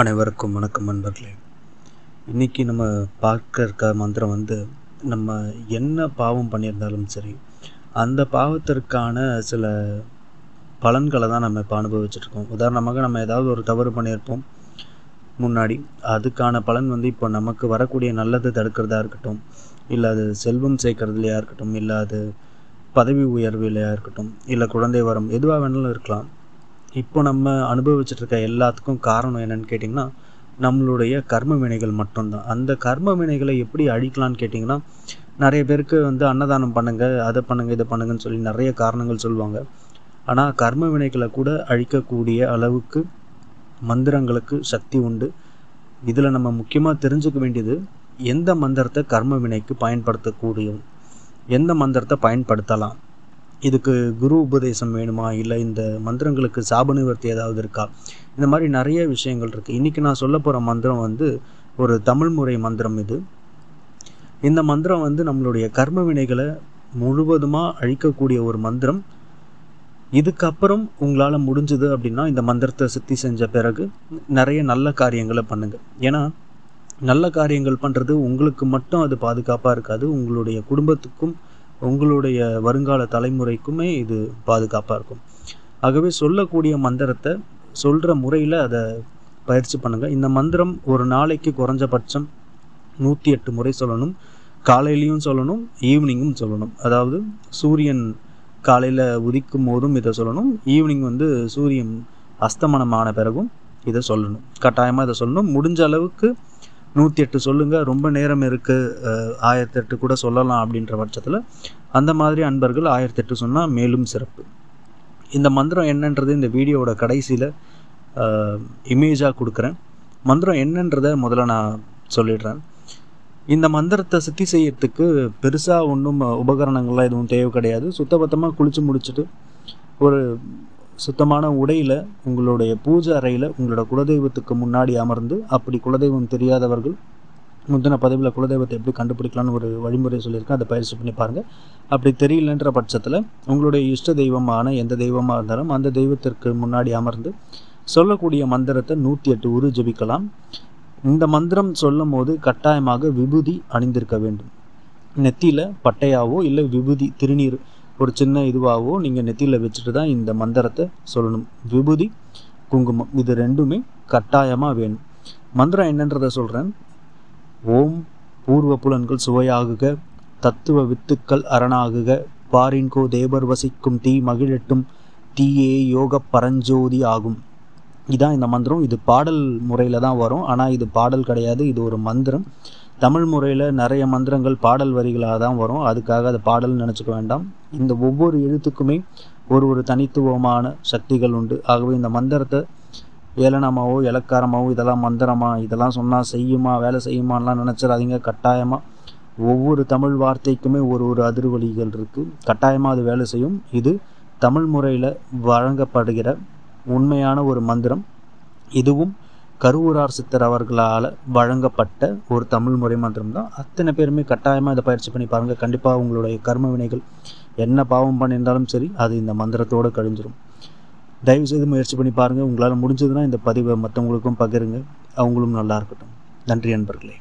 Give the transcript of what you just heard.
அனைவருக்கும் வணக்கம் நண்பர்களே. இன்றைக்கி நம்ம பார்க்க இருக்க மந்திரம் வந்து நம்ம என்ன பாவம் பண்ணியிருந்தாலும் சரி அந்த பாவத்திற்கான சில பலன்களை தான் நம்ம இப்போ அனுபவிச்சுட்ருக்கோம் உதாரணமாக நம்ம ஏதாவது ஒரு தவறு பண்ணியிருப்போம். முன்னாடி அதுக்கான பலன் வந்து இப்போ நமக்கு வரக்கூடிய நல்லது தடுக்கிறதா இருக்கட்டும் இல்லை அது செல்வம் சேர்க்கறதுலையாக இருக்கட்டும் இல்லை அது பதவி உயர்விலையா இருக்கட்டும் இல்லை குழந்தை வரம் எதுவாக வேணாலும் இருக்கலாம். இப்போ நம்ம அனுபவிச்சுட்டு இருக்க எல்லாத்துக்கும் காரணம் என்னன்னு கேட்டிங்கன்னா நம்மளுடைய கர்ம வினைகள் மட்டும்தான். அந்த கர்ம வினைகளை எப்படி அழிக்கலாம்னு கேட்டிங்கன்னா நிறைய பேருக்கு வந்து அன்னதானம் பண்ணுங்க அதை பண்ணுங்க இதை பண்ணுங்கன்னு சொல்லி நிறைய காரணங்கள் சொல்லுவாங்க. ஆனால் கர்ம வினைகளை கூட அழிக்கக்கூடிய அளவுக்கு மந்திரங்களுக்கு சக்தி உண்டு. இதில் நம்ம முக்கியமாக தெரிஞ்சுக்க வேண்டியது எந்த மந்திரத்தை கர்ம வினைக்கு பயன்படுத்தக்கூடிய எந்த மந்திரத்தை பயன்படுத்தலாம்? இதுக்கு குரு உபதேசம் வேணுமா? இல்லை இந்த மந்திரங்களுக்கு சாப நிவர்த்தி ஏதாவது இருக்கா? இந்த மாதிரி நிறைய விஷயங்கள் இருக்குது இன்றைக்கி நான் சொல்ல போகிற மந்திரம் வந்து ஒரு தமிழ் முறை மந்திரம் இது. இந்த மந்திரம் வந்து நம்மளுடைய கர்ம வினைகளை முழுவதுமாக அழிக்கக்கூடிய ஒரு மந்திரம். இதுக்கப்புறம் உங்களால் முடிஞ்சது அப்படின்னா இந்த மந்திரத்தை சுத்தி செஞ்ச பிறகு நிறைய நல்ல காரியங்களை பண்ணுங்கள் ஏன்னா நல்ல காரியங்கள் பண்ணுறது உங்களுக்கு மட்டும் அது பாதுகாப்பாக இருக்காது. உங்களுடைய குடும்பத்துக்கும் உங்களுடைய வருங்கால தலைமுறைக்குமே இது பாதுகாப்பாக இருக்கும். ஆகவே சொல்லக்கூடிய மந்திரத்தை சொல்கிற முறையில் அதை பயிற்சி பண்ணுங்கள் இந்த மந்திரம் ஒரு நாளைக்கு குறைஞ்சபட்சம் நூற்றி எட்டு முறை சொல்லணும். காலையிலையும் சொல்லணும் ஈவினிங்கும் சொல்லணும். அதாவது சூரியன் காலையில் உதிக்கும் போதும் இதை சொல்லணும். ஈவினிங் வந்து சூரியன் அஸ்தமனமான பிறகும் இதை சொல்லணும். கட்டாயமாக இதை சொல்லணும். முடிஞ்ச அளவுக்கு நூற்றி எட்டு சொல்லுங்கள் ரொம்ப நேரம் இருக்குது ஆயிரத்தி எட்டு கூட சொல்லலாம் அப்படின்ற பட்சத்தில் அந்த மாதிரி அன்பர்கள் ஆயிரத்தி எட்டு சொன்னால் மேலும் சிறப்பு. இந்த மந்திரம் என்னன்றது இந்த வீடியோவோட கடைசியில் இமேஜாக கொடுக்குறேன். மந்திரம் என்னன்றதை முதல்ல நான் சொல்லிடுறேன். இந்த மந்திரத்தை சித்தி செய்யறதுக்கு பெருசாக ஒன்றும் உபகரணங்கள்லாம் எதுவும் தேவை கிடையாது. சுத்தபத்தமாக குளித்து முடிச்சுட்டு ஒரு சுத்தமான உடையில் உங்களுடைய பூஜை அறையில் உங்களோட குலதெய்வத்துக்கு முன்னாடி அமர்ந்து அப்படி குலதெய்வம் தெரியாதவர்கள் முந்தின பதவியில் குலதெய்வத்தை எப்படி கண்டுபிடிக்கலான்னு ஒரு வழிமுறை சொல்லியிருக்கேன் அதை பயிற்சி பண்ணி பாருங்கள் அப்படி தெரியலன்ற பட்சத்தில் உங்களுடைய இஷ்ட தெய்வமான எந்த தெய்வமாக இருந்தாலும் அந்த தெய்வத்திற்கு முன்னாடி அமர்ந்து சொல்லக்கூடிய மந்திரத்தை நூற்றி எட்டு உரு ஜபிக்கலாம். இந்த மந்திரம் சொல்லும் போது கட்டாயமாக விபூதி அணிந்திருக்க வேண்டும். நெத்தியில் பட்டையாவோ இல்லை விபூதி திருநீர் ஒரு சின்ன இதுவாகவோ நீங்கள் நெத்தியில் வச்சுட்டு தான் இந்த மந்திரத்தை சொல்லணும். விபூதி குங்குமம் இது ரெண்டுமே கட்டாயமாக வேணும். மந்திரம் என்னன்றதை சொல்கிறேன் ஓம் பூர்வ புலன்கள் சுவையாகுக தத்துவ வித்துக்கள் அரணாகுக பாரின்கோ தேவர் வசிக்கும் தீ மகிழட்டும் தீயே யோக பரஞ்சோதி ஆகும். இதான் இந்த மந்திரம். இது பாடல் முறையில் தான் வரும். ஆனால் இது பாடல் கிடையாது. இது ஒரு மந்திரம். தமிழ் முறையில் நிறைய மந்திரங்கள் பாடல் வரிகளாக தான் வரும். அதுக்காக அது பாடல்னு நினச்சிக்க வேண்டாம். இந்த ஒவ்வொரு எழுத்துக்குமே ஒரு ஒரு தனித்துவமான சக்திகள் உண்டு. ஆகவே இந்த மந்திரத்தை ஏளனமாவோ இலக்காரமாவோ இதெல்லாம் மந்திரமா இதெல்லாம் சொன்னால் செய்யுமா வேலை செய்யுமான்லாம் நினச்சிடாதீங்க. கட்டாயமாக ஒவ்வொரு தமிழ் வார்த்தைக்குமே ஒரு ஒரு அதிர்வலிகள் இருக்குது கட்டாயமாக அது வேலை செய்யும். இது தமிழ் முறையில் வழங்கப்படுகிற உண்மையான ஒரு மந்திரம். இதுவும் கருவூரார் சித்தர் அவர்களால் வழங்கப்பட்ட ஒரு தமிழ் முறை மந்திரம் தான் அத்தனை பேருமே கட்டாயமாக இதை பயிற்சி பண்ணி பாருங்கள் கண்டிப்பாக உங்களுடைய கர்ம வினைகள் என்ன பாவம் பண்ணியிருந்தாலும் சரி அது இந்த மந்திரத்தோடு கழிஞ்சிரும். தயவு செய்து முயற்சி பண்ணி பாருங்கள் உங்களால் முடிஞ்சதுன்னா இந்த பதிவை மற்றவங்களுக்கும் பகிருங்க. அவங்களும் நல்லா இருக்கட்டும். நன்றி நண்பர்களே